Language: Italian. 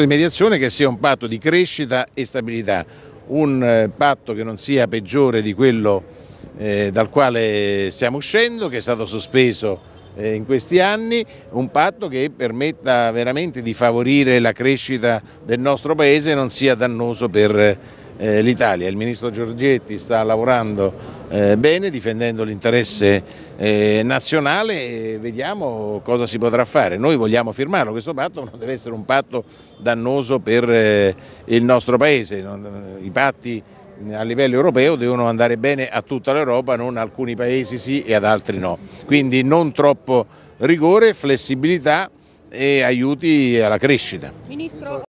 di mediazione che sia un patto di crescita e stabilità, un eh, patto che non sia peggiore di quello eh, dal quale stiamo uscendo, che è stato sospeso eh, in questi anni, un patto che permetta veramente di favorire la crescita del nostro Paese e non sia dannoso per eh, l'Italia. Il Ministro Giorgetti sta lavorando bene, difendendo l'interesse eh, nazionale vediamo cosa si potrà fare. Noi vogliamo firmarlo, questo patto non deve essere un patto dannoso per eh, il nostro Paese. I patti a livello europeo devono andare bene a tutta l'Europa, non a alcuni paesi sì e ad altri no. Quindi non troppo rigore, flessibilità e aiuti alla crescita. Ministro...